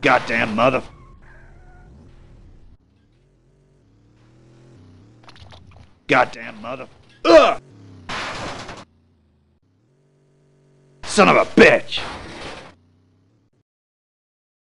Goddamn mother. Goddamn mother. Ugh! Son of a bitch!